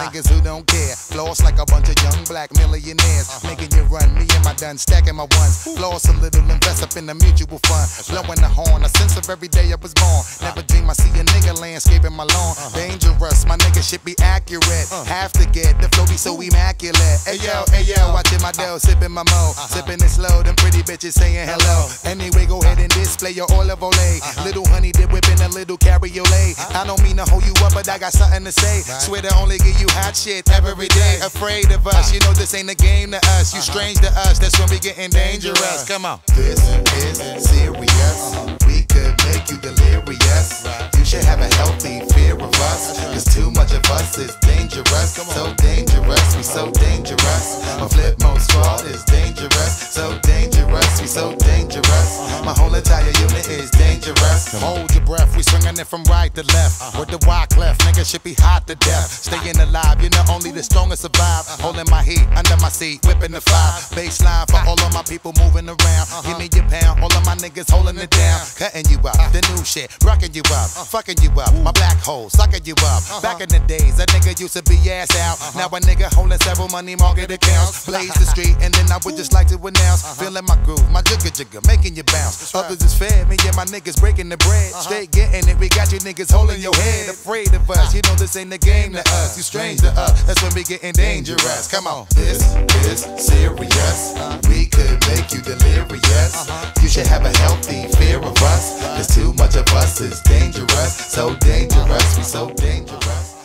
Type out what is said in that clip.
Uh-huh. niggas who don't care. Floss like a bunch of young black millionaires. Making you run, me and my done, stacking my ones. Floss a little, invest up in the mutual fund. Blowing the horn, a sense of every day I was born. Never dream I see a nigga landscaping my lawn. Dangerous, my nigga should be accurate. Have to get the flow be so immaculate. Hey yo, hey yo, watching my dough, sipping my mo. Sipping it slow, them pretty bitches saying hello. Anyway, go ahead and display your olive ole. Uh-huh. Little honey dip whipping a little cabriolet. Uh-huh. I don't mean to hold you up, but I got something to say. Swear to only give you hot shit every day. Afraid of us, uh-huh. you know this ain't a game to us. You strange to us, that's when we getting dangerous. Come on. This is serious. We could make you delirious. Right. You should have a healthy fear of us. Cause too much of us is dangerous. So dangerous, we so dangerous. Hold your breath, we swinging it from right to left. With the wide cleft, nigga should be hot to death. Staying alive, you know only the strongest survive. Holding my heat under my seat, whipping the fire. Baseline for all of my people moving around. Give me your pound, all of my niggas holding it down. Cutting you up, the new shit, rocking you up, fucking you up. My black hole, sucking you up. Back in the days, a nigga used to be ass out. Now a nigga holding several money market accounts. Blaze the street, and then I would just like to announce. Feeling my groove, my jigger jigger, making you bounce. Others is fed, me and my niggas breaking the bread. Uh-huh. Straight getting it, we got you niggas holding your head. Afraid of us, you know this ain't the game to us. You strange to us, that's when we getting dangerous. Come on. This is serious. Uh-huh. We could make you delirious. Uh-huh. You should have a healthy fear of us. Cause too much of us is dangerous. So dangerous, we so dangerous.